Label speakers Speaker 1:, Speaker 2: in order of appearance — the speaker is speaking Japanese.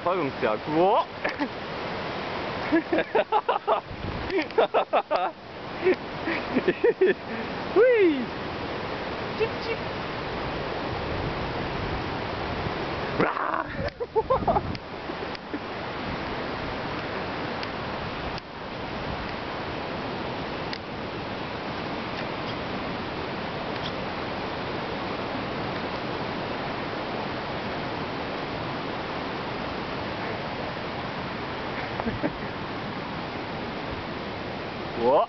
Speaker 1: Erfahrungsjagd. Wow. Hui. Chip, chip. うわっ。